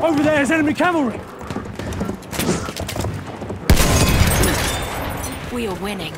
Over there is enemy cavalry! We are winning.